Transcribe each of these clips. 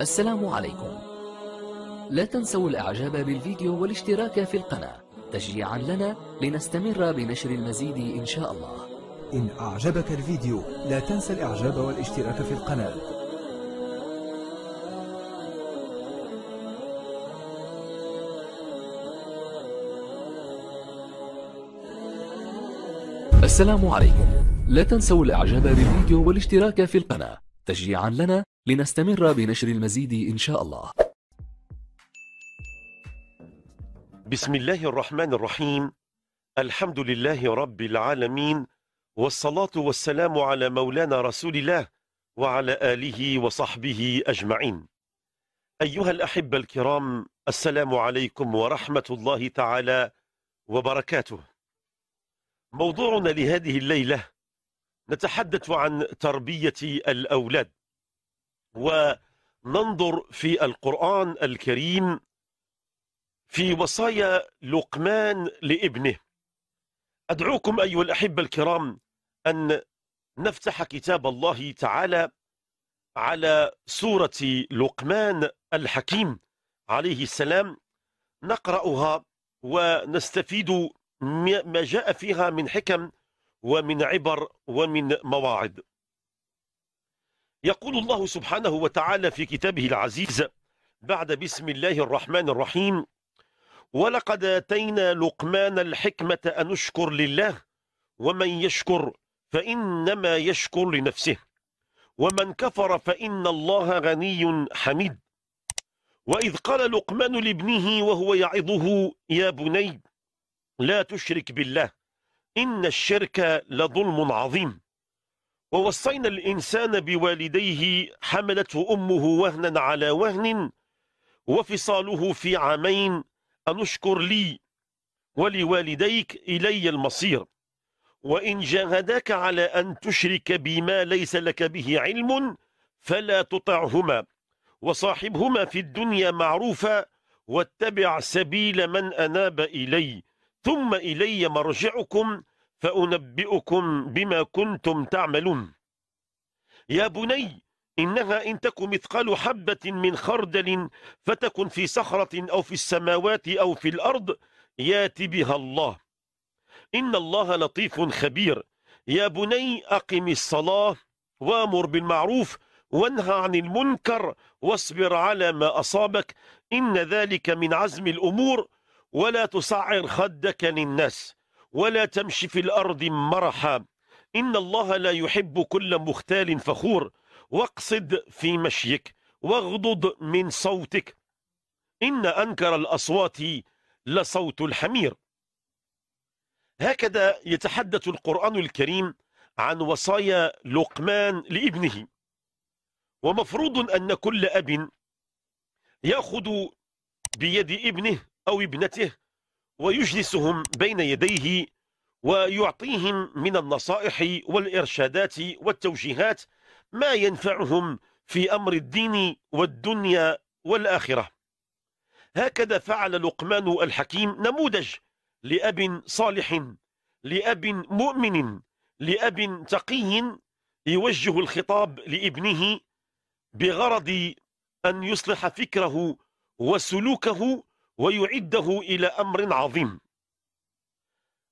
السلام عليكم. لا تنسوا الإعجاب بالفيديو والاشتراك في القناة. تشجيعا لنا لنستمر بنشر المزيد إن شاء الله. إن أعجبك الفيديو لا تنسى الإعجاب والاشتراك في القناة. السلام عليكم. لا تنسوا الإعجاب بالفيديو والاشتراك في القناة. تشجيعا لنا لنستمر بنشر المزيد إن شاء الله. بسم الله الرحمن الرحيم. الحمد لله رب العالمين والصلاة والسلام على مولانا رسول الله وعلى آله وصحبه أجمعين. أيها الأحبة الكرام السلام عليكم ورحمة الله تعالى وبركاته. موضوعنا لهذه الليلة نتحدث عن تربية الأولاد. وننظر في القرآن الكريم في وصايا لقمان لابنه. أدعوكم أيها الأحبة الكرام أن نفتح كتاب الله تعالى على سورة لقمان الحكيم عليه السلام. نقرأها ونستفيد ما جاء فيها من حكم ومن عبر ومن مواعظ. يقول الله سبحانه وتعالى في كتابه العزيز بعد بسم الله الرحمن الرحيم ولقد آتينا لقمان الحكمة أن اشكر لله ومن يشكر فإنما يشكر لنفسه ومن كفر فإن الله غني حميد وإذ قال لقمان لابنه وهو يعظه يا بني لا تشرك بالله إن الشرك لظلم عظيم. ووصينا الإنسان بوالديه حملته أمه وهنا على وهن وفصاله في عامين أن اشكر لي ولوالديك إلي المصير. وإن جاهداك على أن تشرك بما ليس لك به علم فلا تطعهما. وصاحبهما في الدنيا معروفا واتبع سبيل من أناب إلي. ثم إلي مرجعكم فأنبئكم بما كنتم تعملون. يا بني إنها إن تك مثقال حبة من خردل فتكن في صخرة أو في السماوات أو في الأرض يات بها الله. إن الله لطيف خبير. يا بني أقم الصلاة وأمر بالمعروف وانهى عن المنكر واصبر على ما أصابك. إن ذلك من عزم الأمور ولا تصعر خدك للناس. ولا تمشي في الأرض مرحا. إن الله لا يحب كل مختال فخور. واقصد في مشيك واغضض من صوتك. إن أنكر الأصوات لصوت الحمير. هكذا يتحدث القرآن الكريم عن وصايا لقمان لابنه. ومفروض أن كل أب يأخذ بيد ابنه أو ابنته ويجلسهم بين يديه ويعطيهم من النصائح والإرشادات والتوجيهات ما ينفعهم في أمر الدين والدنيا والآخرة. هكذا فعل لقمان الحكيم نموذج لأب صالح لأب مؤمن لأب تقي يوجه الخطاب لابنه بغرض أن يصلح فكره وسلوكه ويعده إلى أمر عظيم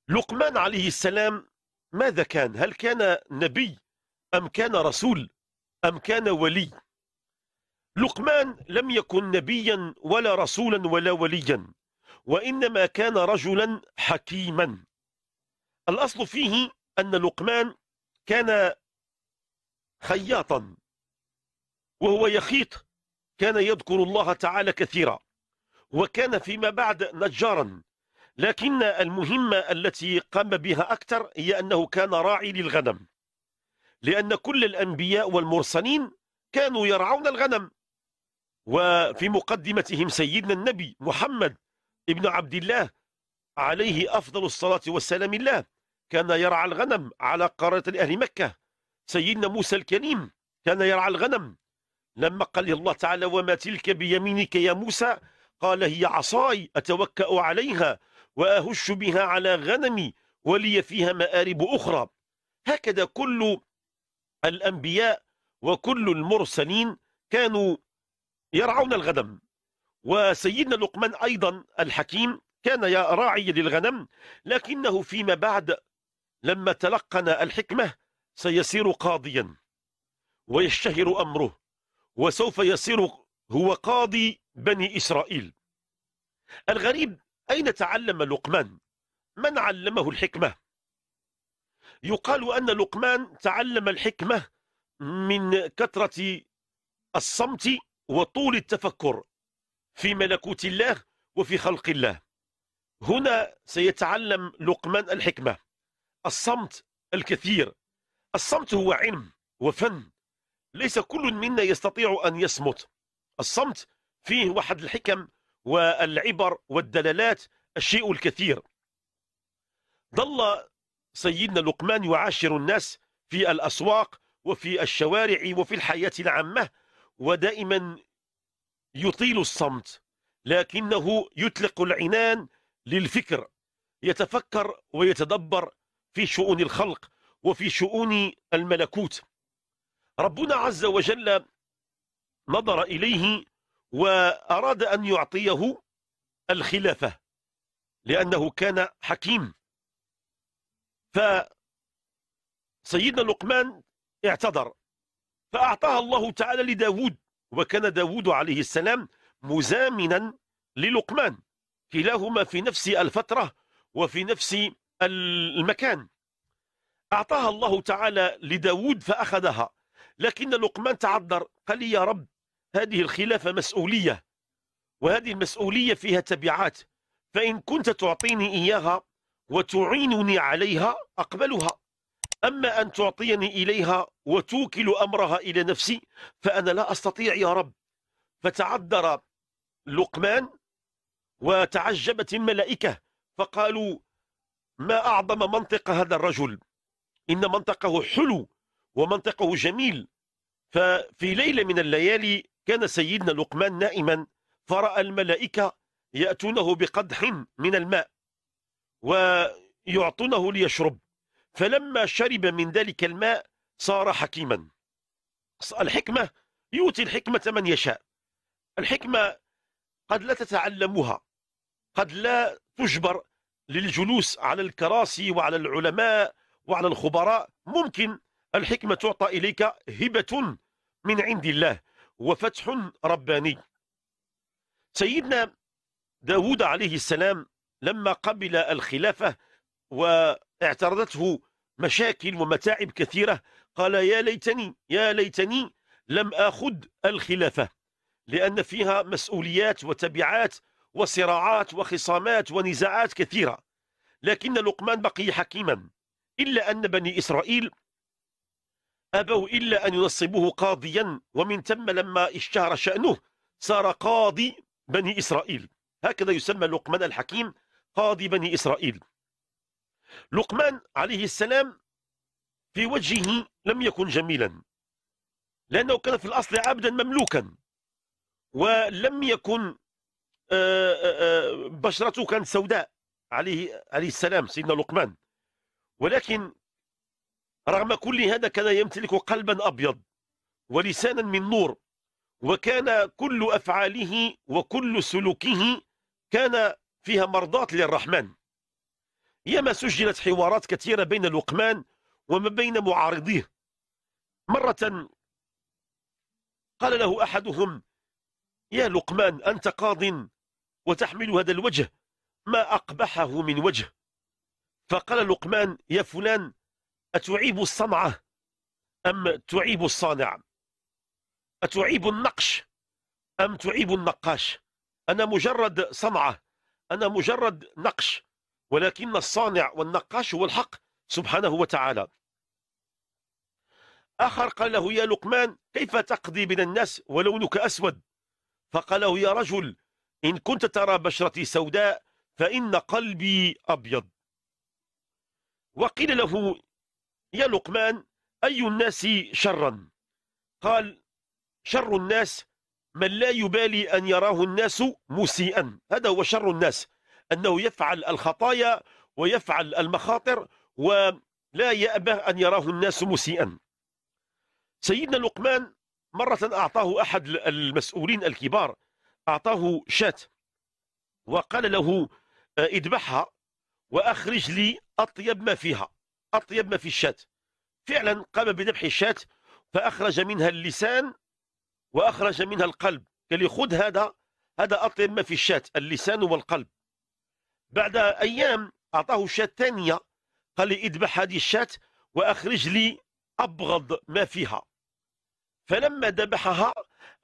لقمان عليه السلام ماذا كان؟ هل كان نبي أم كان رسول أم كان ولي؟ لقمان لم يكن نبيا ولا رسولا ولا وليا وإنما كان رجلا حكيما الأصل فيه أن لقمان كان خياطا وهو يخيط كان يذكر الله تعالى كثيرا وكان فيما بعد نجارا. لكن المهمة التي قام بها أكثر هي أنه كان راعي للغنم. لأن كل الأنبياء والمرسلين كانوا يرعون الغنم. وفي مقدمتهم سيدنا النبي محمد ابن عبد الله عليه أفضل الصلاة والسلام الله كان يرعى الغنم على قارة أهل مكة. سيدنا موسى الكريم كان يرعى الغنم. لما قال الله تعالى وما تلك بيمينك يا موسى قال هي عصاي أتوكأ عليها وأهش بها على غنمي ولي فيها مآرب أخرى. هكذا كل الأنبياء وكل المرسلين كانوا يرعون الغنم. وسيدنا لقمان أيضا الحكيم كان راعيا للغنم لكنه فيما بعد لما تلقن الحكمة سيصير قاضيا ويشتهر أمره وسوف يصير هو قاضي بني إسرائيل. الغريب أين تعلم لقمان؟ من علمه الحكمة؟ يقال أن لقمان تعلم الحكمة من كثرة الصمت وطول التفكر في ملكوت الله وفي خلق الله. هنا سيتعلم لقمان الحكمة. الصمت الكثير. الصمت هو علم وفن. ليس كل منا يستطيع أن يصمت. الصمت فيه واحد الحكم والعبر والدلالات الشيء الكثير. ظل سيدنا لقمان يعاشر الناس في الأسواق وفي الشوارع وفي الحياة العامة ودائما يطيل الصمت لكنه يطلق العنان للفكر يتفكر ويتدبر في شؤون الخلق وفي شؤون الملكوت. ربنا عز وجل نظر إليه وأراد أن يعطيه الخلافة لأنه كان حكيم. فسيدنا لقمان اعتذر فأعطاها الله تعالى لداود وكان داود عليه السلام مزامنا للقمان كلاهما في نفس الفترة وفي نفس المكان. أعطاها الله تعالى لداود فأخذها لكن لقمان تعذر قال لي يا رب هذه الخلافة مسؤولية وهذه المسؤولية فيها تبعات. فإن كنت تعطيني إياها وتعينني عليها أقبلها. أما أن تعطيني إليها وتوكل أمرها إلى نفسي فأنا لا أستطيع يا رب. فتعذر لقمان وتعجبت الملائكة فقالوا ما أعظم منطق هذا الرجل؟ إن منطقه حلو ومنطقه جميل. ففي ليلة من الليالي كان سيدنا لقمان نائما فرأى الملائكة يأتونه بقدح من الماء ويعطونه ليشرب. فلما شرب من ذلك الماء صار حكيما. الحكمة يؤتي الحكمة من يشاء. الحكمة قد لا تتعلمها قد لا تجبر للجلوس على الكراسي وعلى العلماء وعلى الخبراء. ممكن الحكمة تعطى إليك هبة من عند الله. وفتح رباني. سيدنا داود عليه السلام لما قبل الخلافة واعترضته مشاكل ومتاعب كثيرة قال يا ليتني يا ليتني لم آخذ الخلافة لأن فيها مسؤوليات وتبعات وصراعات وخصامات ونزاعات كثيرة. لكن لقمان بقي حكيما إلا أن بني إسرائيل أبوا إلا أن ينصبوه قاضيا ومن ثم لما اشتهر شأنه صار قاضي بني إسرائيل. هكذا يسمى لقمان الحكيم قاضي بني إسرائيل. لقمان عليه السلام في وجهه لم يكن جميلا لأنه كان في الأصل عبدا مملوكا ولم يكن آه، آه، آه، بشرته كانت سوداء عليه عليه السلام سيدنا لقمان. ولكن رغم كل هذا كان يمتلك قلبا أبيض ولسانا من نور وكان كل أفعاله وكل سلوكه كان فيها مرضاة للرحمن. ياما سجلت حوارات كثيرة بين لقمان وما بين معارضيه. مرة قال له أحدهم يا لقمان أنت قاض وتحمل هذا الوجه ما أقبحه من وجه؟ فقال لقمان يا فلان أتعيب الصنعة أم تعيب الصانع؟ أتعيب النقش أم تعيب النقاش؟ أنا مجرد صنعة أنا مجرد نقش ولكن الصانع والنقاش هو الحق سبحانه وتعالى. آخر قال له يا لقمان كيف تقضي بين الناس ولونك أسود؟ فقال له يا رجل إن كنت ترى بشرتي سوداء فإن قلبي أبيض. وقيل له يا لقمان أي الناس شرا؟ قال شر الناس من لا يبالي أن يراه الناس مسيئا هذا هو شر الناس أنه يفعل الخطايا ويفعل المخاطر ولا يأبه أن يراه الناس مسيئا سيدنا لقمان مرة أعطاه أحد المسؤولين الكبار أعطاه شاة وقال له آه، اذبحها وأخرج لي أطيب ما فيها. أطيب ما في الشاة فعلا قام بذبح الشاة فأخرج منها اللسان وأخرج منها القلب. قال لي خذ هذا هذا أطيب ما في الشاة اللسان والقلب. بعد أيام أعطاه شاة ثانية قال لي اذبح هذه الشاة وأخرج لي أبغض ما فيها. فلما ذبحها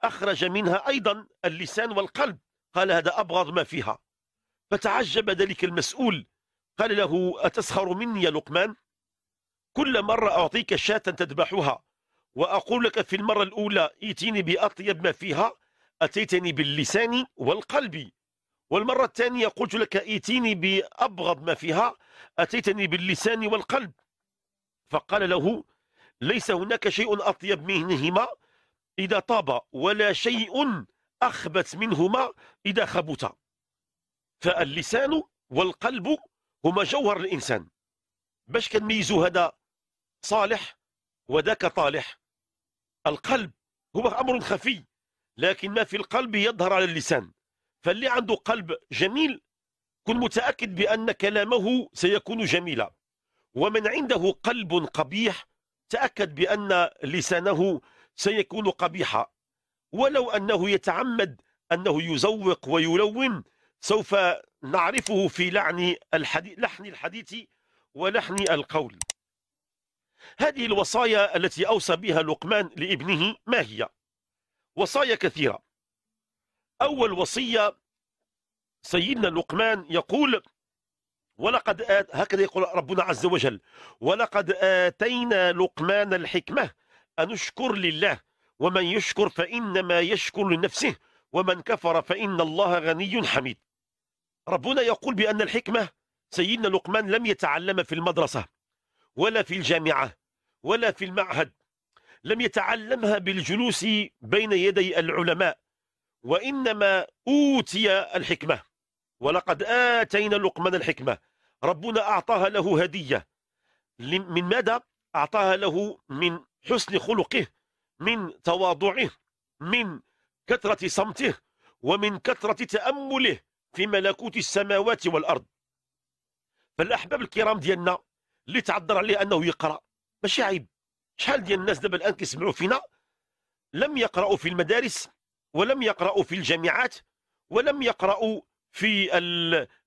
أخرج منها أيضا اللسان والقلب. قال هذا أبغض ما فيها. فتعجب ذلك المسؤول. قال له أتسخر مني يا لقمان؟ كل مرة أعطيك شاة تذبحها وأقول لك في المرة الأولى ائتيني بأطيب ما فيها أتيتني باللسان والقلب. والمرة الثانية قلت لك ائتيني بأبغض ما فيها أتيتني باللسان والقلب. فقال له ليس هناك شيء أطيب منهما إذا طاب ولا شيء أخبث منهما إذا خبث. فاللسان والقلب هما جوهر الإنسان. باش كنميزوا هذا صالح وذاك طالح. القلب هو أمر خفي لكن ما في القلب يظهر على اللسان. فاللي عنده قلب جميل كن متأكد بأن كلامه سيكون جميلا. ومن عنده قلب قبيح تأكد بأن لسانه سيكون قبيحا. ولو أنه يتعمد أنه يزوق ويلون سوف نعرفه في لعن الحديث لحن الحديث ولحن القول. هذه الوصايا التي أوصى بها لقمان لابنه ما هي؟ وصايا كثيرة. أول وصية سيدنا لقمان يقول ولقد آت هكذا يقول ربنا عز وجل ولقد آتينا لقمان الحكمة أن اشكر لله ومن يشكر فإنما يشكر لنفسه ومن كفر فإن الله غني حميد. ربنا يقول بأن الحكمة سيدنا لقمان لم يتعلم في المدرسة. ولا في الجامعة ولا في المعهد لم يتعلمها بالجلوس بين يدي العلماء وإنما أوتي الحكمة. ولقد آتينا لقمان الحكمة ربنا أعطاها له هدية. من ماذا؟ أعطاها له من حسن خلقه من تواضعه من كثرة صمته ومن كثرة تأمله في ملكوت السماوات والأرض. فالأحباب الكرام ديالنا اللي تعذر عليه أنه يقرأ. ماشي عيب. شحال ديال الناس دابا الآن كيسمعوا فينا؟ لم يقرأوا في المدارس ولم يقرأوا في الجامعات ولم يقرأوا في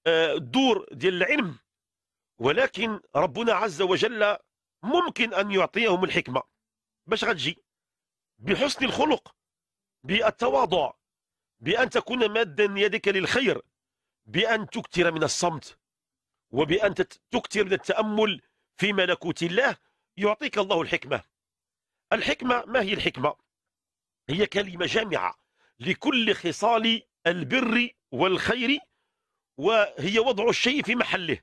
آه، الدور ديال العلم. ولكن ربنا عز وجل ممكن أن يعطيهم الحكمة. باش غتجي؟ بحسن الخلق بالتواضع بأن تكون مادا يدك للخير بأن تكثر من الصمت وبأن تكثر من التأمل في ملكوت الله يعطيك الله الحكمة. الحكمة ما هي الحكمة؟ هي كلمة جامعة لكل خصال البر والخير وهي وضع الشيء في محله.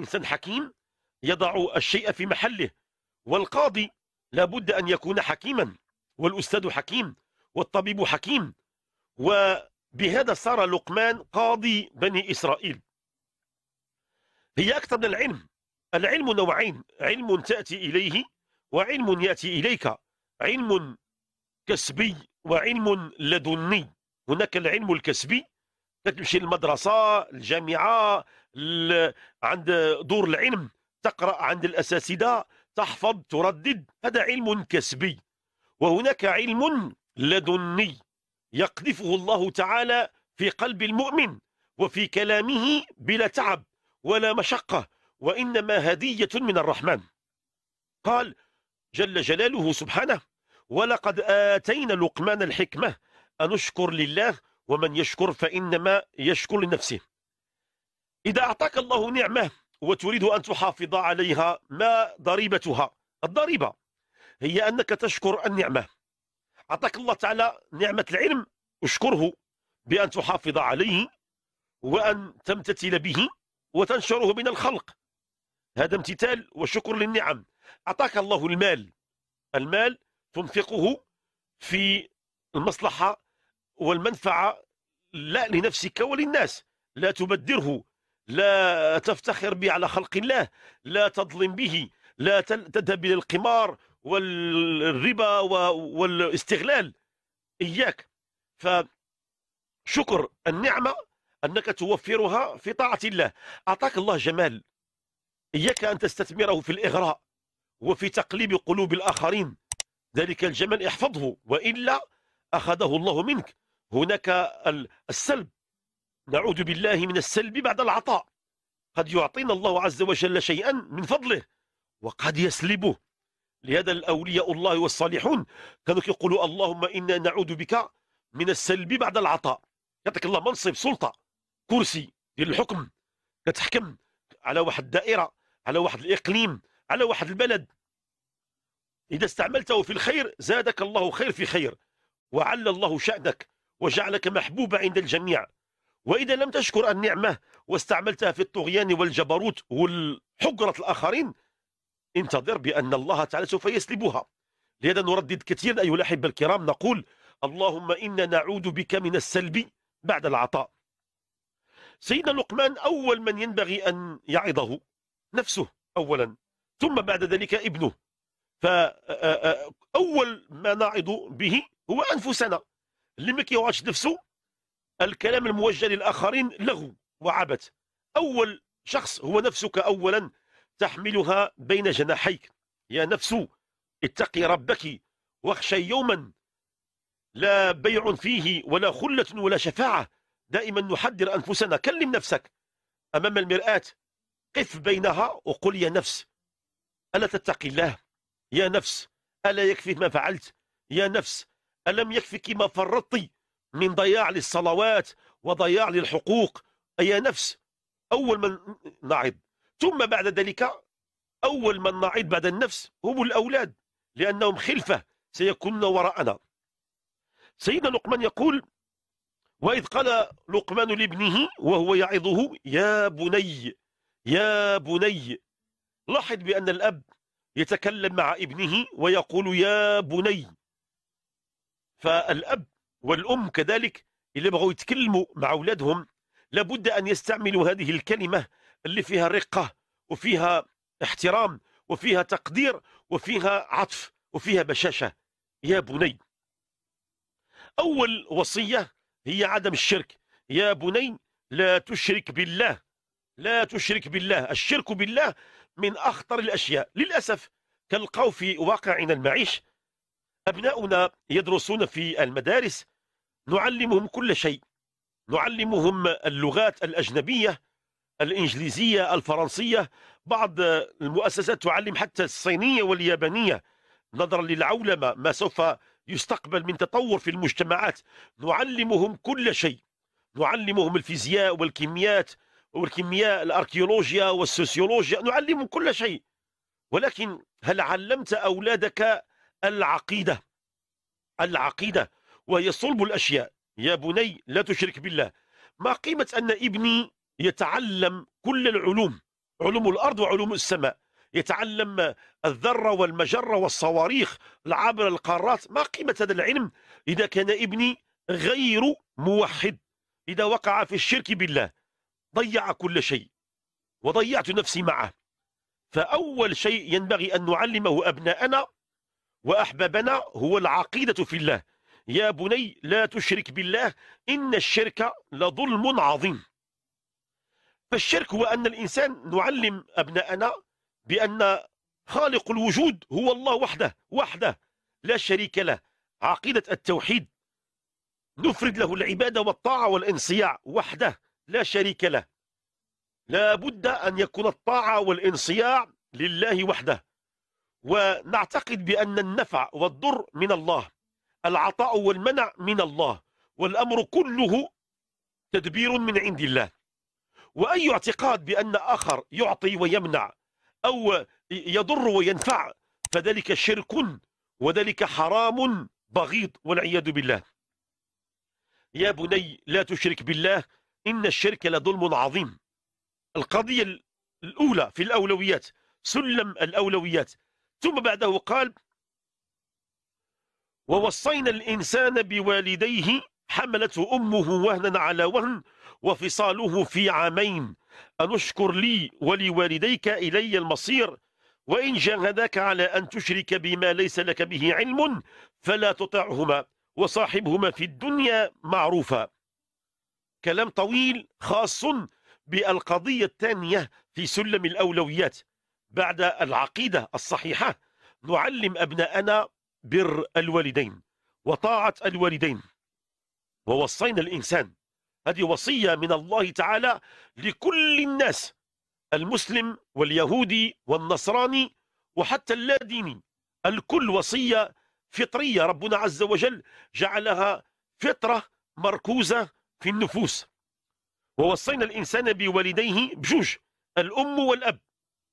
إنسان حكيم يضع الشيء في محله والقاضي لابد أن يكون حكيما والأستاذ حكيم والطبيب حكيم. وبهذا صار لقمان قاضي بني إسرائيل. هي أكثر من العلم. العلم نوعين علم تأتي إليه وعلم يأتي إليك. علم كسبي وعلم لدني. هناك العلم الكسبي. تمشي المدرسة الجامعة عند دور العلم. تقرأ عند الأساتذة. تحفظ تردد. هذا علم كسبي. وهناك علم لدني. يقذفه الله تعالى في قلب المؤمن. وفي كلامه بلا تعب ولا مشقة. وإنما هدية من الرحمن. قال جل جلاله سبحانه ولقد آتينا لقمان الحكمة أن اشكر لله ومن يشكر فإنما يشكر لنفسه. إذا أعطاك الله نعمة وتريد أن تحافظ عليها ما ضريبتها؟ الضريبة هي أنك تشكر النعمة. أعطاك الله تعالى نعمة العلم اشكره بأن تحافظ عليه وأن تمتثل به وتنشره بين الخلق. هذا امتثال وشكر للنعم. أعطاك الله المال. المال تنفقه في المصلحة والمنفعة لا لنفسك وللناس. لا تبدره لا تفتخر به على خلق الله لا تظلم به لا تذهب إلى القمار والربا والاستغلال. إياك. فشكر النعمة أنك توفرها في طاعة الله. أعطاك الله جمال. إياك أن تستثمره في الإغراء وفي تقليب قلوب الآخرين. ذلك الجمال احفظه وإلا أخذه الله منك. هناك السلب. نعوذ بالله من السلب بعد العطاء. قد يعطينا الله عز وجل شيئا من فضله وقد يسلبه. لهذا الأولياء الله والصالحون كانوا يقولوا اللهم إنا نعوذ بك من السلب بعد العطاء. يعطيك الله منصب سلطة كرسي ديال الحكم كتحكم على واحد الدائرة على واحد الإقليم على واحد البلد. إذا استعملته في الخير زادك الله خير في خير وعلى الله شأنك وجعلك محبوب عند الجميع. وإذا لم تشكر النعمة واستعملتها في الطغيان والجبروت والحجرة الآخرين انتظر بأن الله تعالى سوف يسلبها. لهذا نردد كثيرا أيها الأحبة الكرام نقول اللهم إنا نعوذ بك من السلب بعد العطاء. سيدنا لقمان أول من ينبغي أن يعظه. نفسه أولا ثم بعد ذلك ابنه. فأول ما نعظ به هو أنفسنا. اللي ما كيوعدش نفسه؟ الكلام الموجه للآخرين لغو وعبث. أول شخص هو نفسك أولا تحملها بين جناحيك. يا نفس اتقي ربك واخشي يوما. لا بيع فيه ولا خلة ولا شفاعة. دائما نحذر أنفسنا. كلم نفسك. أمام المرآة قف بينها وقل يا نفس ألا تتقي الله؟ يا نفس ألا يكفي ما فعلت؟ يا نفس ألم يكفك ما فرطت من ضياع للصلوات وضياع للحقوق؟ يا نفس أول من نعد. ثم بعد ذلك أول من نعد بعد النفس هم الأولاد لأنهم خلفة سيكون وراءنا. سيدنا لقمان يقول وإذ قال لقمان لابنه وهو يعظه يا بني يا بني لاحظ بأن الأب يتكلم مع ابنه ويقول يا بني. فالأب والأم كذلك اللي بغوا يتكلموا مع أولادهم لابد أن يستعملوا هذه الكلمة اللي فيها رقة وفيها احترام وفيها تقدير وفيها عطف وفيها بشاشة. يا بني. أول وصية هي عدم الشرك. يا بني لا تشرك بالله. لا تشرك بالله. الشرك بالله من أخطر الأشياء. للأسف كالقوا في واقعنا المعيش أبناؤنا يدرسون في المدارس نعلمهم كل شيء. نعلمهم اللغات الأجنبية الإنجليزية الفرنسية. بعض المؤسسات تعلم حتى الصينية واليابانية. نظرا للعولمة ما سوف يستقبل من تطور في المجتمعات. نعلمهم كل شيء. نعلمهم الفيزياء والكيميات والكيمياء الأركيولوجيا والسوسيولوجيا نعلمهم كل شيء. ولكن هل علمت أولادك العقيدة؟ العقيدة وهي صلب الأشياء. يا بني لا تشرك بالله. ما قيمة أن ابني يتعلم كل العلوم؟ علوم الأرض وعلوم السماء. يتعلم الذرة والمجرة والصواريخ عبر القارات. ما قيمة هذا العلم إذا كان ابني غير موحد؟ إذا وقع في الشرك بالله. ضيع كل شيء وضيعت نفسي معه. فأول شيء ينبغي أن نعلمه أبناءنا وأحبابنا هو العقيدة في الله. يا بني لا تشرك بالله إن الشرك لظلم عظيم. فالشرك هو أن الإنسان نعلم أبناءنا بأن خالق الوجود هو الله وحده وحده لا شريك له. عقيدة التوحيد نفرد له العبادة والطاعة والانصياع وحده. لا شريك له. لا بد أن يكون الطاعة والإنصياع لله وحده. ونعتقد بأن النفع والضر من الله العطاء والمنع من الله والأمر كله تدبير من عند الله. وأي اعتقاد بأن آخر يعطي ويمنع أو يضر وينفع فذلك شرك وذلك حرام بغيض والعياذ بالله. يا بني لا تشرك بالله إن الشرك لظلم عظيم. القضية الأولى في الأولويات سلم الأولويات. ثم بعده قال ووصينا الإنسان بوالديه حملته أمه وهنا على وهن وفصاله في عامين. أنشكر لي ولوالديك إلي المصير وإن جاهداك على أن تشرك بما ليس لك به علم فلا تطعهما وصاحبهما في الدنيا معروفا. كلام طويل خاص بالقضية الثانية في سلم الأولويات. بعد العقيدة الصحيحة نعلم أبناءنا بر الوالدين وطاعة الوالدين. ووصينا الإنسان هذه وصية من الله تعالى لكل الناس المسلم واليهودي والنصراني وحتى اللاديني. الكل وصية فطرية ربنا عز وجل جعلها فطرة مركوزة في النفوس. ووصينا الإنسان بوالديه بجوج الأم والأب.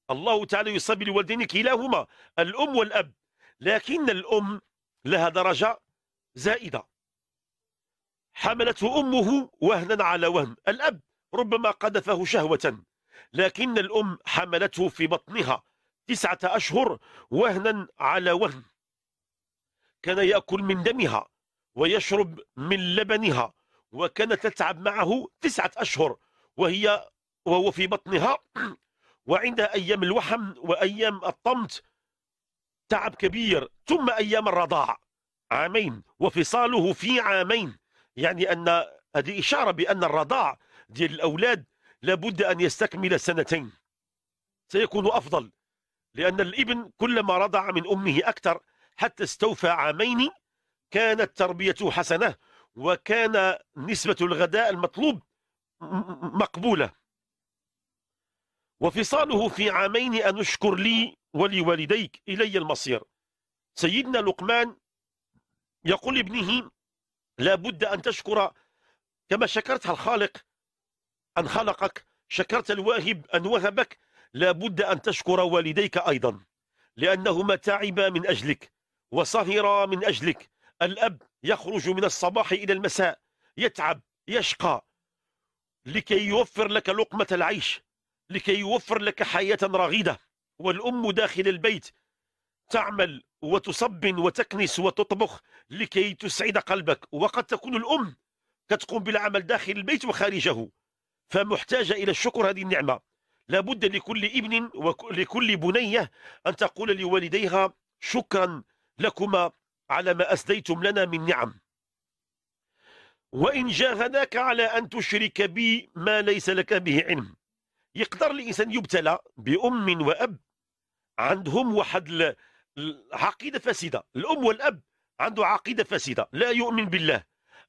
الله تعالى يصاب لوالدين كلاهما الأم والأب. لكن الأم لها درجة زائدة. حملته أمه وهنا على وهن. الأب ربما قذفه شهوة لكن الأم حملته في بطنها تسعة أشهر وهنا على وهن. كان يأكل من دمها ويشرب من لبنها. وكانت تتعب معه تسعة أشهر وهي وهو في بطنها. وعند أيام الوحم وأيام الطمت تعب كبير ثم أيام الرضاع عامين. وفصاله في عامين. يعني أن هذه إشارة بأن الرضاع ديال الأولاد لابد أن يستكمل سنتين. سيكون أفضل لأن الإبن كلما رضع من أمه أكثر حتى استوفى عامين كانت تربيته حسنة. وكان نسبة الغداء المطلوب مقبولة. وفصاله في عامين أن اشكر لي ولوالديك إلي المصير. سيدنا لقمان يقول لابنه لا بد أن تشكر كما شكرتها الخالق أن خلقك شكرت الواهب أن وهبك. لا بد أن تشكر والديك أيضا لأنهما تعبا من أجلك وصهرا من أجلك. الأب يخرج من الصباح إلى المساء يتعب يشقى. لكي يوفر لك لقمة العيش لكي يوفر لك حياة رغيدة. والأم داخل البيت تعمل وتصب وتكنس وتطبخ لكي تسعد قلبك. وقد تكون الأم كتقوم بالعمل داخل البيت وخارجه. فمحتاجة إلى الشكر هذه النعمة. لابد لكل ابن ولكل بنية أن تقول لوالديها شكرا لكما. على ما أسديتم لنا من نعم. وإن جاهداك على أن تشرك بي ما ليس لك به علم. يقدر الإنسان يبتلى بأم وأب عندهم واحد عقيدة فاسدة. الأم والأب عنده عقيدة فاسدة. لا يؤمن بالله.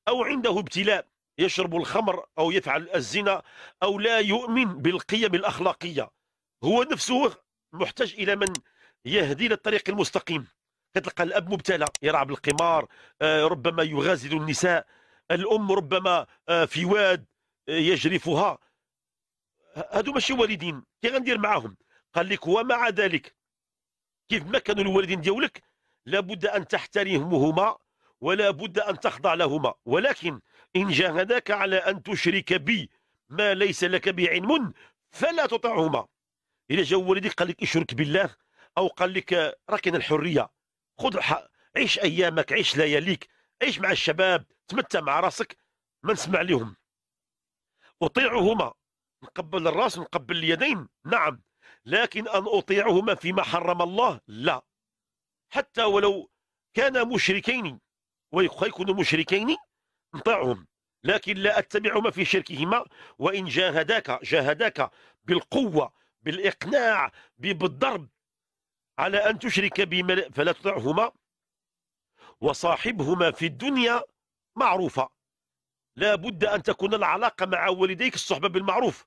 أو عنده ابتلاء يشرب الخمر أو يفعل الزنا أو لا يؤمن بالقيم الأخلاقية. هو نفسه محتاج إلى من يهدي للطريق المستقيم. كتلقى الأب مبتلى يلعب بالقمار آه، ربما يغازل النساء. الأم ربما آه، في واد آه، يجرفها. هادو ماشي والدين. كي غندير معاهم؟ قال لك ومع ذلك. كيف ما كانوا الوالدين ديالك لابد أن تحترمهما ولا بد أن تخضع لهما. ولكن إن جاهداك على أن تشرك بي ما ليس لك به علم فلا تطعهما. إذا جاء والديك قال لك اشرك بالله أو قال لك راكن الحرية. خذ عيش أيامك عيش لياليك عيش مع الشباب تمتع مع راسك ما نسمع لهم أطيعهما نقبل الراس نقبل اليدين نعم لكن أن أطيعهما فيما حرم الله لا. حتى ولو كان مشركين ويكونوا مشركين نطيعهم لكن لا أتبعهما في شركهما. وإن جاهداك جاهداك بالقوة بالإقناع بالضرب على أن تشرك بي فلا تطعهما وصاحبهما في الدنيا معروفة لا بد أن تكون العلاقة مع والديك الصحبة بالمعروف.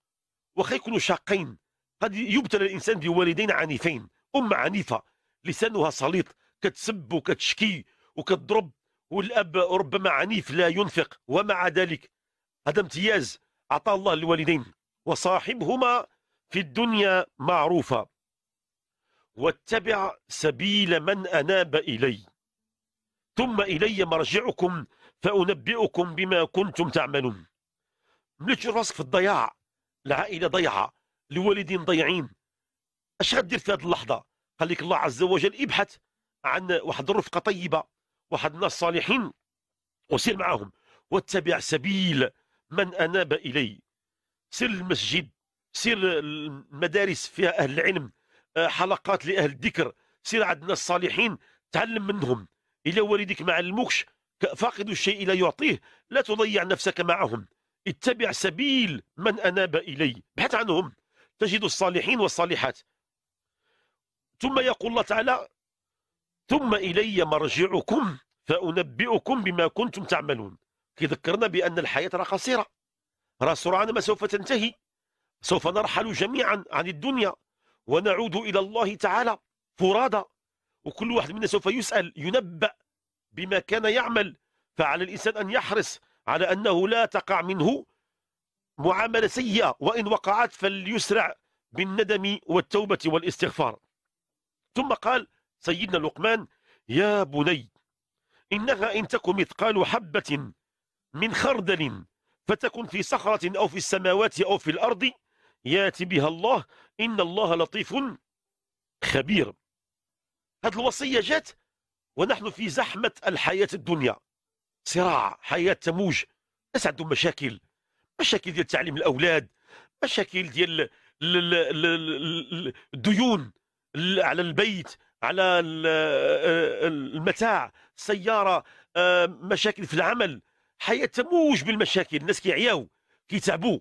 وخا يكونوا شاقين. قد يبتلى الإنسان بوالدين عنيفين. أم عنيفة. لسانها سليط كتسب وكتشكي وكتضرب. والأب ربما عنيف لا ينفق. ومع ذلك هذا امتياز. أعطى الله للوالدين. وصاحبهما في الدنيا معروفة واتبع سبيل من أناب إلي. ثم إلي مرجعكم فأنبئكم بما كنتم تعملون. ملي راسك في الضياع العائلة ضيعة الوالدين ضيعين. اش غدير في هذه اللحظة؟ لك الله عز وجل ابحث عن واحد الرفقة طيبة واحد الناس صالحين وسير معهم واتبع سبيل من أناب إلي. سير المسجد سير المدارس فيها أهل العلم حلقات لأهل الذكر. سير عند الناس الصالحين تعلم منهم. إلا والديك ما علموكش فاقد الشيء لا يعطيه لا تضيع نفسك معهم. اتبع سبيل من أناب إلي. ابحث عنهم. تجد الصالحين والصالحات. ثم يقول الله تعالى ثم إلي مرجعكم فأنبئكم بما كنتم تعملون. كذكرنا بأن الحياة راه قصيرة راه سرعان ما سوف تنتهي. سوف نرحل جميعا عن الدنيا. ونعود إلى الله تعالى فرادى وكل واحد منا سوف يسأل ينبأ بما كان يعمل. فعلى الإنسان أن يحرص على أنه لا تقع منه معاملة سيئة. وإن وقعت فليسرع بالندم والتوبة والاستغفار. ثم قال سيدنا لقمان يا بني إنها إن تك مثقال حبة من خردل فتكن في صخرة أو في السماوات أو في الأرض ياتي بها الله إن الله لطيف خبير. هذه الوصية جات ونحن في زحمة الحياة الدنيا. صراع حياة تموج. الناس عندهم مشاكل مشاكل ديال تعليم الأولاد مشاكل ديال الديون على البيت على المتاع سيارة مشاكل في العمل. حياة تموج بالمشاكل. الناس كيعياو كيتعبوا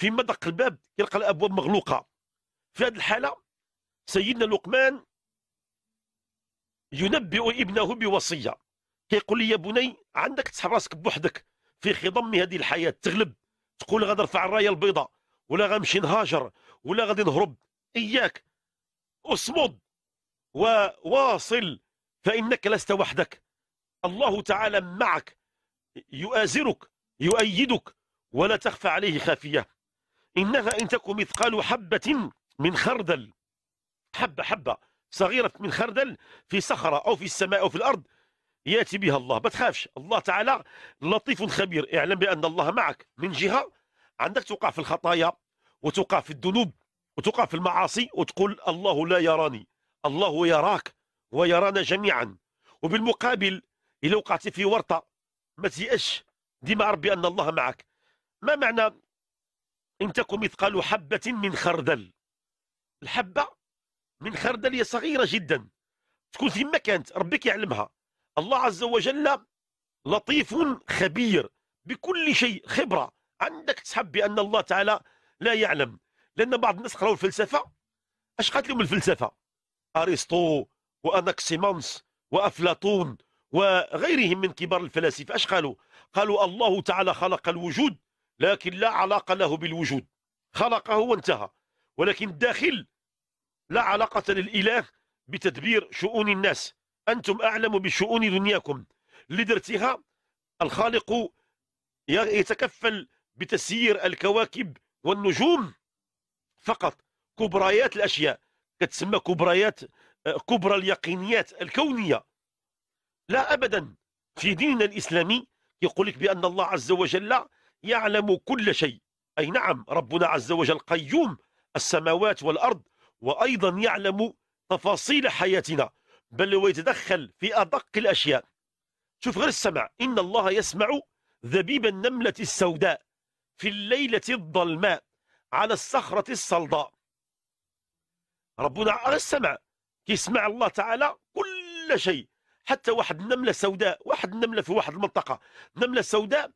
في مدق الباب يلقى الأبواب مغلوقة. في هذه الحالة سيدنا لقمان ينبئ ابنه بوصية. كيقول لي يا بني عندك تسحب راسك بوحدك في خضم هذه الحياة. تغلب تقول غادي نرفع الراية البيضاء ولا غنمشي نهاجر ولا غادي نهرب. إياك اصمد وواصل فإنك لست وحدك. الله تعالى معك يؤازرك يؤيدك ولا تخفى عليه خافية. إنها إن تكن مثقال حبة من خردل. حبة حبة صغيرة من خردل في صخرة أو في السماء أو في الأرض يأتي بها الله. ما تخافش الله تعالى لطيف خبير. اعلم بأن الله معك من جهة. عندك توقع في الخطايا وتوقع في الذنوب وتوقع في المعاصي وتقول الله لا يراني. الله يراك ويرانا جميعا. وبالمقابل إذا وقعت في ورطة ما تيأش ديما عرف بأن الله معك. ما معنى إن تكن مثقال حبة من خردل. الحبة من خردل هي صغيرة جدا. تكون في مكان ربك يعلمها. الله عز وجل لطيف خبير. بكل شيء خبرة. عندك تسحب بأن الله تعالى لا يعلم. لأن بعض الناس قرأوا الفلسفة. أش قالت لهم الفلسفة؟ أرسطو وأناكسيمانس وأفلاطون وغيرهم من كبار الفلاسفة. أش قالوا؟ قالوا الله تعالى خلق الوجود لكن لا علاقة له بالوجود. خلقه وانتهى. ولكن الداخل لا علاقة للإله بتدبير شؤون الناس. أنتم أعلم بشؤون دنياكم. لدرتها الخالق يتكفل بتسيير الكواكب والنجوم فقط. كبريات الأشياء. تسمى كبريات كبرى اليقينيات الكونية. لا أبدا. في ديننا الإسلامي يقول لك بأن الله عز وجل يعلم كل شيء. أي نعم ربنا عز وجل قيوم السماوات والأرض وأيضا يعلم تفاصيل حياتنا. بل ويتدخل في أدق الأشياء. شوف غير السمع إن الله يسمع ذبيب النملة السوداء في الليلة الظلماء على الصخرة الصلداء. ربنا على السمع يسمع الله تعالى كل شيء. حتى واحد النملة سوداء واحد النملة في واحد المنطقة نملة سوداء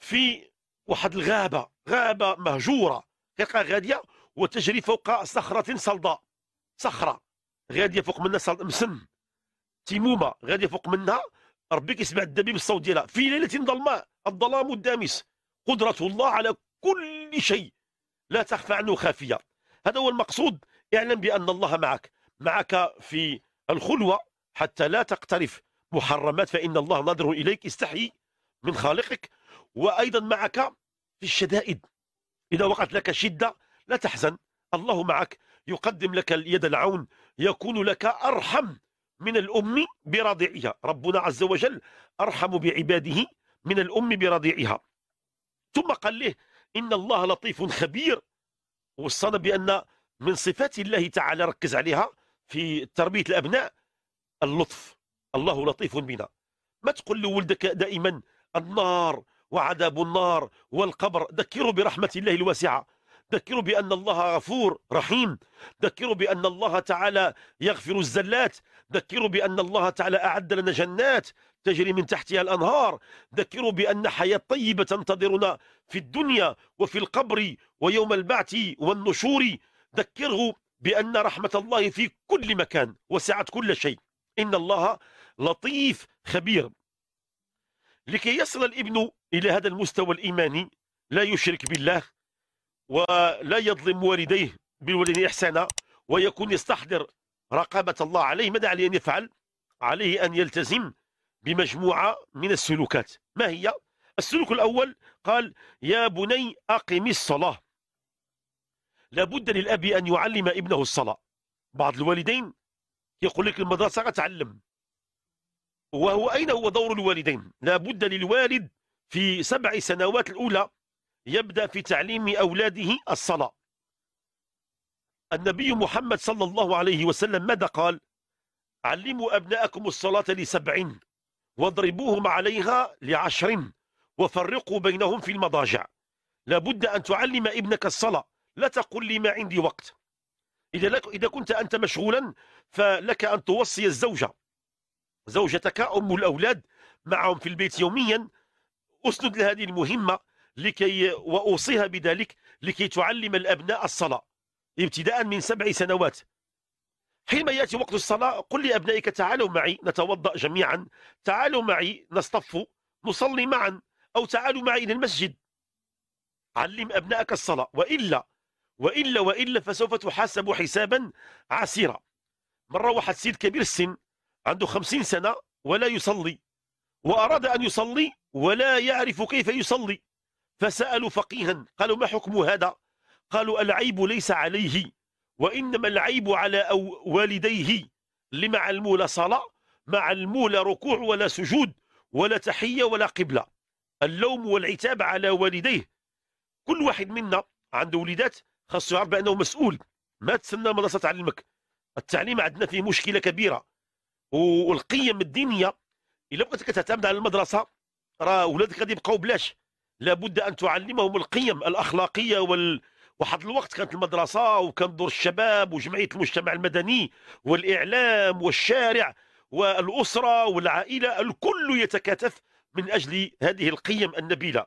في واحد الغابة غابة مهجورة كيلقى غادية وتجري فوق صخرة صلداء صخرة. غادية فوق منها مسن. تيمومة. غادية فوق منها ربي كيسمع الدبيب الصوت ديالها. في ليلة ظلماء الظلام الدامس قدرة الله على كل شيء. لا تخفى عنه خافية. هذا هو المقصود. اعلم بأن الله معك. معك في الخلوة حتى لا تقترف محرمات فإن الله ناظر إليك. استحي من خالقك. وأيضا معك في الشدائد. إذا وقعت لك شدة لا تحزن. الله معك. يقدم لك اليد العون. يكون لك أرحم من الأم برضيعها. ربنا عز وجل أرحم بعباده من الأم برضيعها. ثم قال له إن الله لطيف خبير. وصانا بأن من صفات الله تعالى ركز عليها في تربية الأبناء اللطف. الله لطيف بنا. ما تقول لولدك دائما النار وعذاب النار والقبر. ذكروا برحمة الله الواسعة. ذكروا بأن الله غفور رحيم. ذكروا بأن الله تعالى يغفر الزلات. ذكروا بأن الله تعالى أعد لنا جنات تجري من تحتها الأنهار. ذكروا بأن حياة طيبة تنتظرنا في الدنيا وفي القبر ويوم البعث والنشور. ذكره بأن رحمة الله في كل مكان وسعت كل شيء. إن الله لطيف خبير. لكي يصل الابن إلى هذا المستوى الإيماني لا يشرك بالله ولا يظلم والديه بالوالدين إحسانا ويكون يستحضر رقابة الله عليه. ماذا عليه أن يفعل؟ عليه أن يلتزم بمجموعة من السلوكات. ما هي؟ السلوك الأول قال يا بني أقم الصلاة. لابد للأب أن يعلم ابنه الصلاة. بعض الوالدين يقول لك المدرسة تعلم وهو أين هو دور الوالدين؟ لابد للوالد في سبع سنوات الأولى يبدأ في تعليم أولاده الصلاة. النبي محمد صلى الله عليه وسلم ماذا قال؟ علموا أبناءكم الصلاة لسبع واضربوهم عليها لعشر وفرقوا بينهم في المضاجع. لابد أن تعلم ابنك الصلاة. لا تقل لي ما عندي وقت. إذا, لك إذا كنت أنت مشغولا فلك أن توصي الزوجة. زوجتك أم الأولاد معهم في البيت يوميا أسند لهذه المهمة لكي وأوصيها بذلك لكي تعلم الأبناء الصلاة ابتداء من سبع سنوات. حينما يأتي وقت الصلاة قل لأبنائك تعالوا معي نتوضأ جميعا. تعالوا معي نصطف نصلي معا. أو تعالوا معي إلى المسجد. علم أبنائك الصلاة. وإلا وإلا وإلا فسوف تحاسب حسابا عسيرا. مرة واحد سيد كبير السن عنده خمسين سنة ولا يصلي. وأراد أن يصلي ولا يعرف كيف يصلي. فسألوا فقيها قالوا ما حكم هذا؟ قالوا العيب ليس عليه وإنما العيب على أو والديه لمع المولى صلاة مع المولى ركوع ولا سجود ولا تحية ولا قبلة. اللوم والعتاب على والديه. كل واحد منا عنده وليدات خاصة يعرف بأنه مسؤول. ما تسنى المدرسة تعلمك التعليم عندنا فيه مشكلة كبيرة. والقيم الدينية إلا بقيت كتعتمد على المدرسة راه ولادك غادي يبقاو بلاش. لابد أن تعلمهم القيم الأخلاقية وال واحد الوقت كانت المدرسة وكان دور الشباب وجمعية المجتمع المدني والإعلام والشارع والأسرة والعائلة الكل يتكاتف من أجل هذه القيم النبيلة.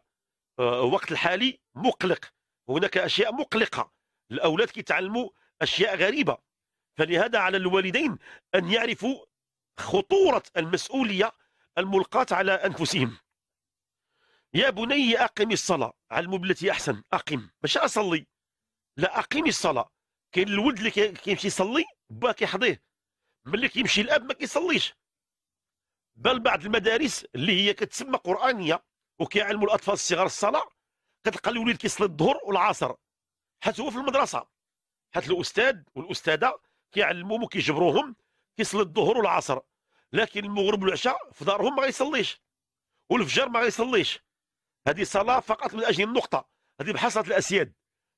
الوقت آه، الحالي مقلق. هناك أشياء مقلقة. الأولاد كيتعلموا أشياء غريبة. فلهذا على الوالدين أن يعرفوا خطورة المسؤولية الملقاة على أنفسهم. يا بني أقم الصلاة. على المبلة أحسن أقم. باش أصلي. لا أقم الصلاة. كاين الولد اللي كيمشي يصلي با كيحضيه. ملي كيمشي الأب ما كيصليش. بل بعض المدارس اللي هي كتسمى قرآنية وكيعلموا الأطفال الصغار الصلاة كتلقى الوليد كيصلي الظهر والعصر. حتى هو في المدرسة. حتى الأستاذ والأستاذة كيعلموهم وكيجبروهم كيصلي الظهر والعصر. لكن المغرب والعشاء في دارهم ما غيصليش. والفجر ما غيصليش. هذه صلاة فقط من أجل النقطة. هذه بحصلة الأسياد.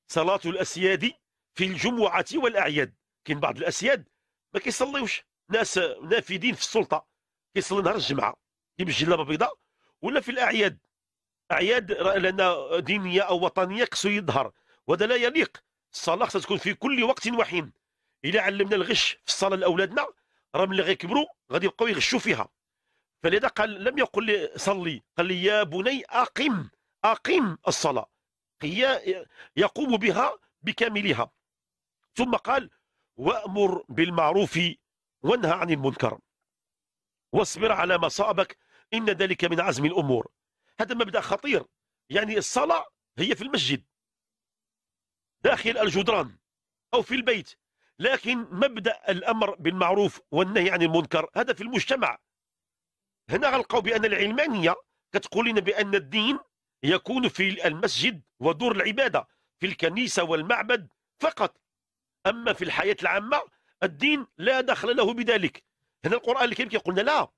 صلاة الأسياد في الجمعة والأعياد. كاين بعض الأسياد ما كيصليوش. ناس نافذين في السلطة. كيصلي نهار الجمعة. يلبس جلابة بيضاء ولا في الأعياد. أعياد لأن دينية أو وطنية خصو يظهر. وهذا لا يليق. الصلاة خصها تكون في كل وقت وحين. إذا علمنا الغش في الصلاة لأولادنا راه ملي غيكبروا غادي يبقاو يغشوا فيها. فلذا قال لم يقل لي صلي قال لي يا بني أقم أقم الصلاة. هي يقوم بها بكاملها. ثم قال وأمر بالمعروف وانهى عن المنكر. واصبر على مصابك إن ذلك من عزم الأمور. هذا مبدأ خطير. يعني الصلاة هي في المسجد داخل الجدران أو في البيت. لكن مبدأ الأمر بالمعروف والنهي عن المنكر هذا في المجتمع. هنا غلقوا بأن العلمانية كتقول لنا بأن الدين يكون في المسجد ودور العبادة في الكنيسة والمعبد فقط. أما في الحياة العامة الدين لا دخل له بذلك. هنا القرآن الكريم يقول لا.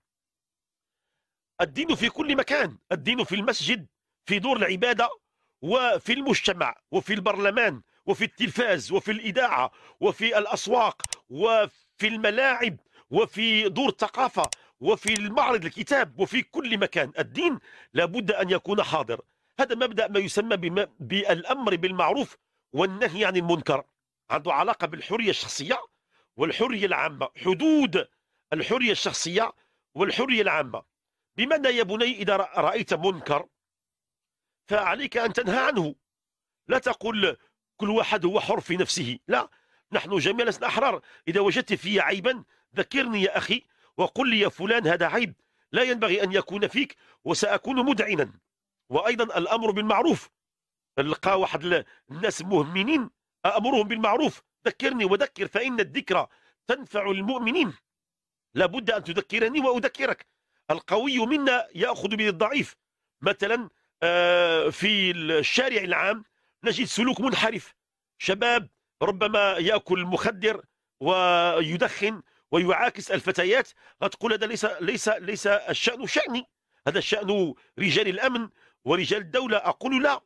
الدين في كل مكان الدين في المسجد في دور العبادة وفي المجتمع وفي البرلمان وفي التلفاز وفي الإذاعة وفي الأسواق وفي الملاعب وفي دور الثقافة وفي المعرض الكتاب وفي كل مكان. الدين لابد أن يكون حاضر. هذا مبدأ ما يسمى بالأمر بالمعروف والنهي عن المنكر. عنده علاقة بالحرية الشخصية والحرية العامة. حدود الحرية الشخصية والحرية العامة. بمعنى يا بني إذا رأيت منكر؟ فعليك أن تنهى عنه. لا تقول كل واحد هو حر في نفسه. لا نحن جميعا لسنا أحرار. إذا وجدت في عيبا ذكرني يا أخي. وقل لي يا فلان هذا عيب لا ينبغي أن يكون فيك وسأكون مدعنا وأيضا الأمر بالمعروف. نلقى واحد الناس مهمنين أمرهم بالمعروف. ذكرني وذكر فإن الذكرى تنفع المؤمنين. لابد أن تذكرني وأذكرك. القوي منا يأخذ بيد الضعيف. مثلا آه، في الشارع العام نجد سلوك منحرف. شباب ربما يأكل مخدر ويدخن ويعاكس الفتيات. غتقول هذا ليس ليس ليس الشأن شأني. هذا شأن رجال الأمن ورجال الدولة. أقول لا.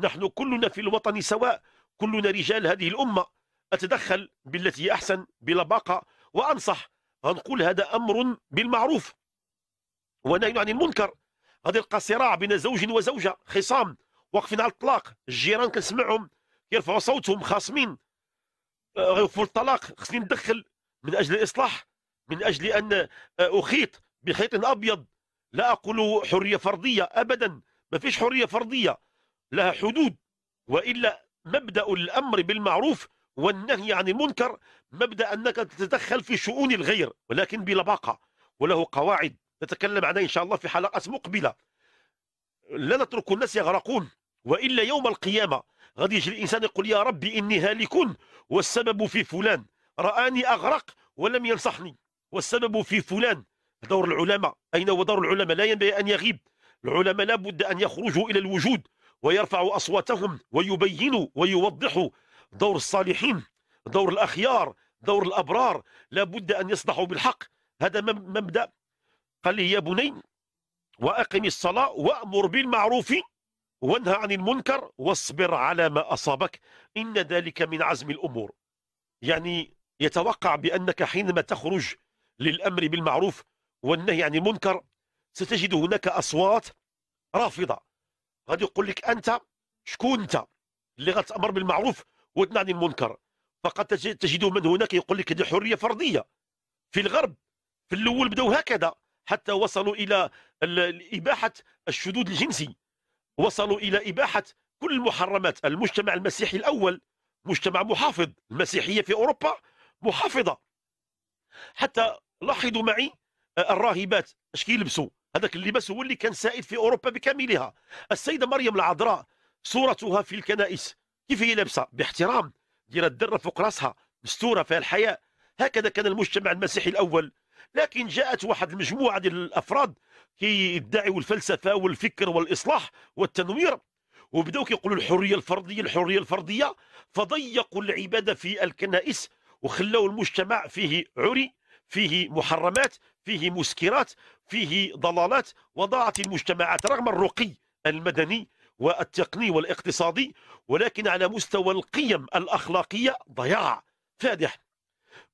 نحن كلنا في الوطن سواء كلنا رجال هذه الأمة. أتدخل بالتي أحسن بلباقة وأنصح. غنقول هذا أمر بالمعروف. ونهي عن المنكر. غادي يلقى صراع بين زوج وزوجة. خصام. واقفين على الطلاق. الجيران كنسمعهم. يرفعوا صوتهم خاصمين. غيوقفوا الطلاق خصني ندخل. من أجل الإصلاح من أجل أن أخيط بخيط أبيض. لا أقول حرية فردية أبدا ما فيش حرية فردية لها حدود وإلا مبدأ الأمر بالمعروف والنهي عن المنكر مبدأ أنك تتدخل في شؤون الغير ولكن بلباقة وله قواعد. نتكلم عنها إن شاء الله في حلقات مقبلة. لا نترك الناس يغرقون وإلا يوم القيامة غادي يجي الإنسان يقول يا ربي إني هالك والسبب في فلان. رآني أغرق ولم ينصحني. والسبب في فلان. دور العلماء. أين هو دور العلماء؟ لا ينبغي أن يغيب. العلماء لا بد أن يخرجوا إلى الوجود ويرفعوا أصواتهم ويبينوا ويوضحوا. دور الصالحين دور الأخيار دور الأبرار. لا بد أن يصدحوا بالحق. هذا مبدأ. قال لي يا بني وأقم الصلاة وأمر بالمعروف وانهى عن المنكر واصبر على ما أصابك. إن ذلك من عزم الأمور. يعني يتوقع بأنك حينما تخرج للأمر بالمعروف والنهي عن المنكر ستجد هناك أصوات رافضة. غادي يقول لك أنت شكون أنت اللي غتأمر بالمعروف وتنهى عن المنكر؟ فقد تجد من هناك يقول لك هذه حرية فردية في الغرب في الأول بدأوا هكذا حتى وصلوا إلى إباحة الشذوذ الجنسي. وصلوا إلى إباحة كل المحرمات المجتمع المسيحي الأول مجتمع محافظ المسيحية في أوروبا محافظة. حتى لاحظوا معي آه، الراهبات. اش كيلبسوا؟ هذاك اللباس هو اللي كان سائد في أوروبا بكاملها. السيدة مريم العذراء صورتها في الكنائس. كيف هي لابسة؟ باحترام. دير الدرة فوق راسها. مستورة فيها الحياة. هكذا كان المجتمع المسيحي الأول. لكن جاءت واحد المجموعة ديال الأفراد كيدعيوا الفلسفة والفكر والإصلاح والتنوير وبداو كيقولوا الحرية الفردية الحرية الفردية. فضيقوا العبادة في الكنائس. وخلاوا المجتمع فيه عري فيه محرمات فيه مسكرات فيه ضلالات وضاعت المجتمعات رغم الرقي المدني والتقني والاقتصادي ولكن على مستوى القيم الأخلاقية ضياع فادح.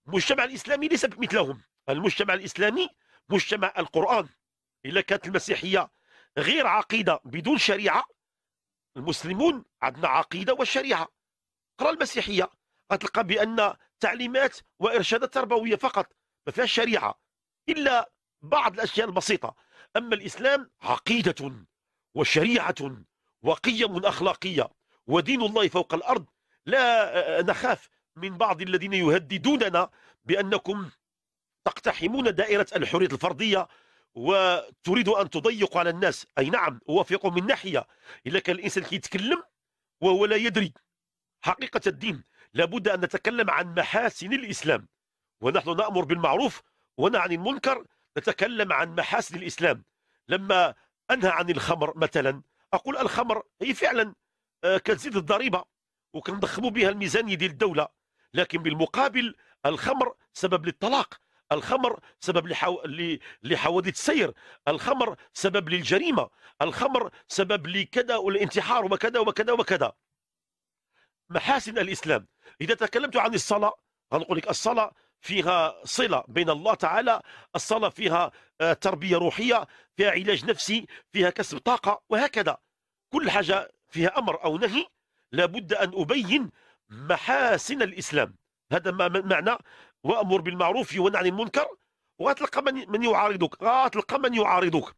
المجتمع الإسلامي ليس مثلهم المجتمع الإسلامي مجتمع القرآن. إلا كانت المسيحية غير عقيدة بدون شريعة المسلمون عندنا عقيدة والشريعة قرأ المسيحية. غتلقى بأن تعليمات وإرشادات تربوية فقط ما فيهاش شريعة إلا بعض الأشياء البسيطة. أما الإسلام عقيدة وشريعة وقيم أخلاقية ودين الله فوق الأرض لا نخاف من بعض الذين يهددوننا بأنكم تقتحمون دائرة الحرية الفردية وتريد أن تضيق على الناس. أي نعم أوافق من ناحية إلا كان الإنسان كيتكلم وهو لا يدري حقيقة الدين لابد أن نتكلم عن محاسن الإسلام. ونحن نأمر بالمعروف ونهى عن المنكر نتكلم عن محاسن الإسلام. لما أنهى عن الخمر مثلا أقول الخمر هي فعلا آه، كتزيد الضريبة وكنضخموا بها الميزانية ديال الدولة. لكن بالمقابل الخمر سبب للطلاق الخمر سبب لحو... لحوادث السير الخمر سبب للجريمة الخمر سبب لكذا والانتحار وكذا وكذا وكذا. محاسن الإسلام. إذا تكلمت عن الصلاة غنقول لك الصلاة فيها صلة بين الله تعالى الصلاة فيها آه، تربية روحية فيها علاج نفسي فيها كسب طاقة وهكذا. كل حاجة فيها أمر أو نهي لابد أن أبين محاسن الإسلام. هذا معنى وأمر بالمعروف ونهى عن المنكر وغتلقى من يعارضك غتلقى من يعارضك.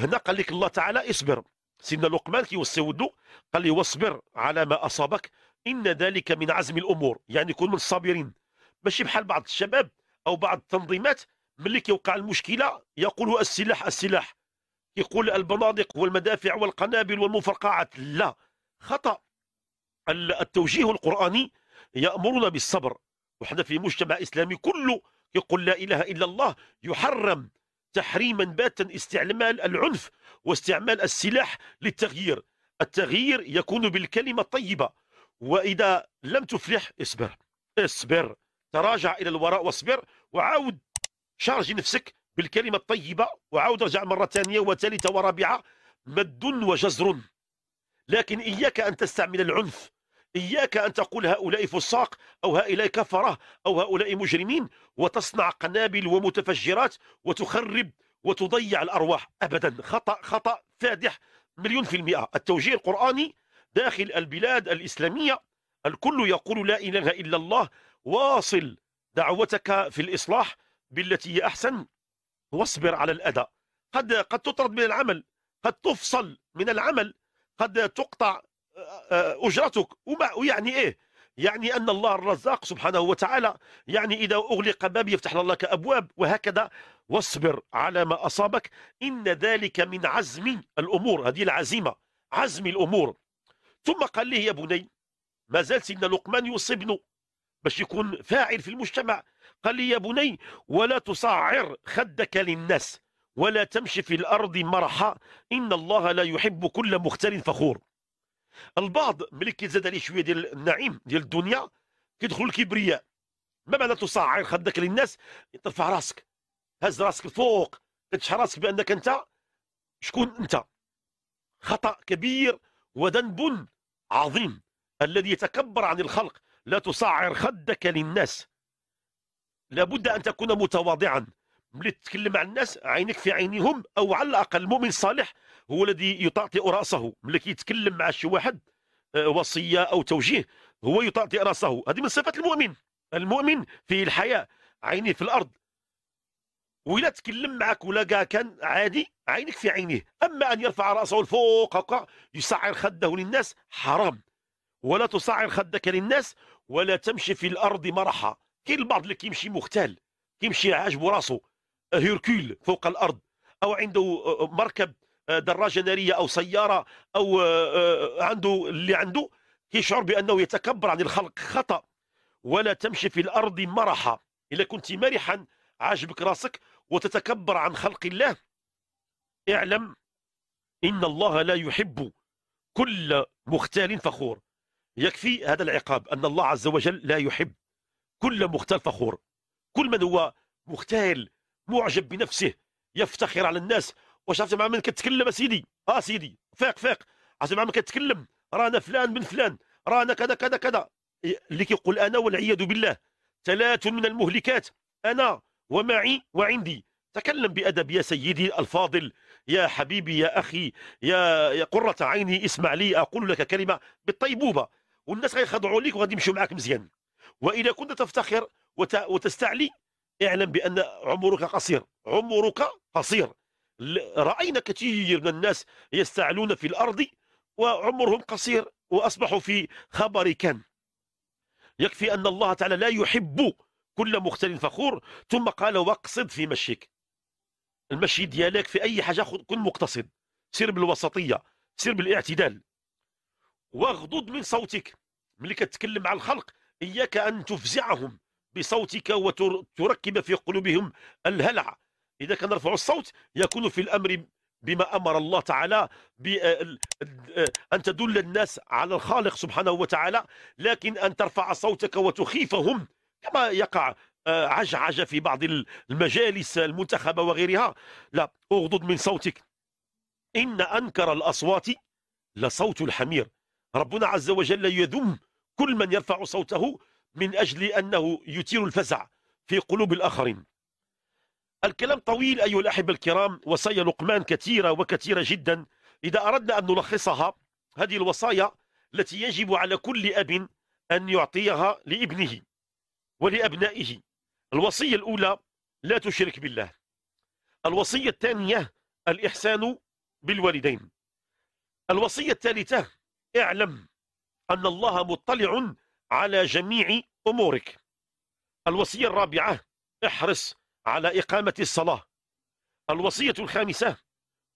هنا قال لك الله تعالى اصبر. سيدنا لقمان كيوصي ولده قال لي واصبر على ما أصابك إن ذلك من عزم الأمور. يعني كن من الصابرين. ماشي بحال بعض الشباب أو بعض التنظيمات ملي كيوقع المشكلة يقول السلاح السلاح. يقول البنادق والمدافع والقنابل والمفرقعات. لا. خطأ. التوجيه القرآني يأمرنا بالصبر. وحنا في مجتمع إسلامي كله يقول لا إله إلا الله يحرم تحريما باتا استعمال العنف واستعمال السلاح للتغيير. التغيير يكون بالكلمة الطيبة وإذا لم تفلح اصبر. اصبر. تراجع إلى الوراء واصبر وعاود شارج نفسك بالكلمة الطيبة وعاود رجع مرة ثانية وثالثة ورابعة. مد وجزر. لكن إياك أن تستعمل العنف إياك أن تقول هؤلاء فساق أو هؤلاء كفرة أو هؤلاء مجرمين وتصنع قنابل ومتفجرات وتخرب وتضيع الأرواح. أبدا. خطأ خطأ فادح مليون في المئة. التوجيه القرآني داخل البلاد الإسلامية الكل يقول لا إله إلا الله واصل دعوتك في الإصلاح بالتي هي أحسن. واصبر على الأذى قد قد تطرد من العمل قد تفصل من العمل قد تقطع أجرتك. ويعني إيه؟ يعني أن الله الرزاق سبحانه وتعالى يعني إذا أغلق باب يفتح لك أبواب وهكذا واصبر على ما أصابك. إن ذلك من عزم الأمور. هذه العزيمة عزم الأمور. ثم قال لي يا بني ما زال سيدنا لقمان يوصي ابنه باش يكون فاعل في المجتمع. قال لي يا بني ولا تصعر خدك للناس ولا تمشي في الأرض مرحا. إن الله لا يحب كل مختل فخور. البعض ملي كيزاد عليه شوية ديال النعيم ديال الدنيا كيدخل الكبرياء. ما معنى تصعر؟ خدك للناس ترفع راسك. هز راسك الفوق تشحى راسك بأنك أنت شكون أنت؟ خطأ كبير وذنب عظيم. الذي يتكبر عن الخلق. لا تصعر خدك للناس. لابد أن تكون متواضعا. ملي تتكلم مع الناس عينك في عينهم أو على الأقل المؤمن الصالح هو الذي يطأطئ رأسه. ملي كيتكلم مع شي واحد آه، وصية أو توجيه هو يطأطئ رأسه. هذه من صفات المؤمن. المؤمن فيه الحياة عينيه في الأرض. وإلا تكلم معك ولا كاع كان عادي عينك في عينيه. أما أن يرفع رأسه الفوق يسعر خده للناس حرام. ولا تصعر خدك للناس ولا تمشي في الأرض مرحا. كاين البعض اللي كيمشي مختال كيمشي عاجبو راسه هيركول فوق الأرض أو عنده آه، آه، مركب دراجة نارية أو سيارة أو عنده اللي عنده يشعر بأنه يتكبر عن الخلق خطأ. ولا تمشي في الأرض مرحا. إذا كنت مرحا عاجبك راسك وتتكبر عن خلق الله. اعلم إن الله لا يحب كل مختال فخور. يكفي هذا العقاب أن الله عز وجل لا يحب كل مختال فخور. كل من هو مختال معجب بنفسه يفتخر على الناس واش عرفتي مع من كتكلم سيدي. آه سيدي. فاق فاق عرفتي مع من كتكلم. رانا فلان بن فلان. رانا كذا كذا كذا. اللي كيقول أنا والعياذ بالله. ثلاث من المهلكات. أنا ومعي وعندي. تكلم بأدب يا سيدي الفاضل. يا حبيبي يا أخي. يا, يا قرة عيني اسمع لي. أقول لك كلمة بالطيبوبة. والناس غيخضعوا لك وغادي يمشوا معك مزيان. وإذا كنت تفتخر وتستعلي اعلم بأن عمرك قصير. عمرك قصير. رأينا كثير من الناس يستعلون في الأرض وعمرهم قصير وأصبحوا في خبر كان يكفي أن الله تعالى لا يحب كل مختل فخور ثم قال واقصد في مشيك. المشي ديالك في أي حاجة كن مقتصد. سير بالوسطية سير بالاعتدال. واغضض من صوتك. ملي كتكلم مع الخلق إياك أن تفزعهم بصوتك وتركب في قلوبهم الهلع. إذا كان رفع الصوت يكون في الأمر بما أمر الله تعالى أن تدل الناس على الخالق سبحانه وتعالى لكن أن ترفع صوتك وتخيفهم كما يقع آه، عجعج في بعض المجالس المنتخبة وغيرها. لا أغضض من صوتك. إن أنكر الأصوات لصوت الحمير. ربنا عز وجل يذم كل من يرفع صوته من أجل أنه يثير الفزع في قلوب الآخرين. الكلام طويل أيها الأحبة الكرام وصايا لقمان كثيرة وكثيرة جدا. إذا أردنا أن نلخصها هذه الوصايا التي يجب على كل أب أن يعطيها لابنه ولأبنائه. الوصية الأولى لا تشرك بالله. الوصية الثانية الإحسان بالوالدين. الوصية الثالثة اعلم أن الله مطلع على جميع أمورك. الوصية الرابعة احرص على إقامة الصلاة. الوصية الخامسة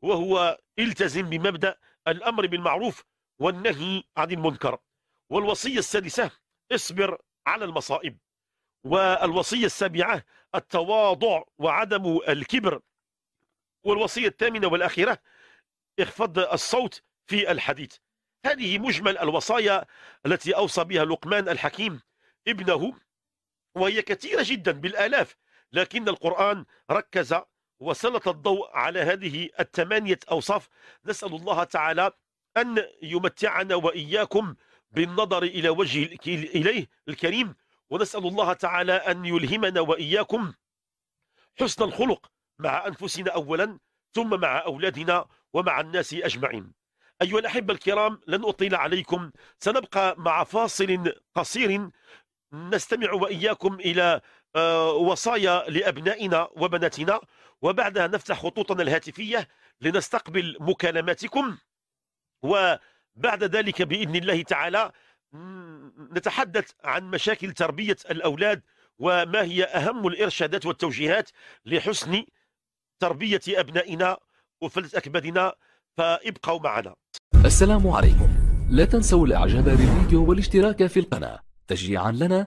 وهو التزم بمبدأ الأمر بالمعروف والنهي عن المنكر. والوصية السادسة اصبر على المصائب. والوصية السابعة التواضع وعدم الكبر. والوصية الثامنة والأخيرة اخفض الصوت في الحديث. هذه مجمل الوصايا التي أوصى بها لقمان الحكيم ابنه وهي كثيرة جدا بالآلاف. لكن القرآن ركز وسلط الضوء على هذه الثمانية أوصاف. نسأل الله تعالى أن يمتعنا وإياكم بالنظر إلى وجه إليه الكريم. ونسأل الله تعالى أن يلهمنا وإياكم حسن الخلق مع أنفسنا أولا ثم مع أولادنا ومع الناس أجمعين. أيها الأحبة الكرام لن أطيل عليكم. سنبقى مع فاصل قصير. نستمع وإياكم إلى وصايا لأبنائنا وبناتنا. وبعدها نفتح خطوطنا الهاتفية لنستقبل مكالماتكم. وبعد ذلك بإذن الله تعالى نتحدث عن مشاكل تربية الأولاد وما هي أهم الإرشادات والتوجيهات لحسن تربية أبنائنا وفلة أكبادنا. فابقوا معنا. السلام عليكم. لا تنسوا الإعجاب بالفيديو والاشتراك في القناة. تشجيعا لنا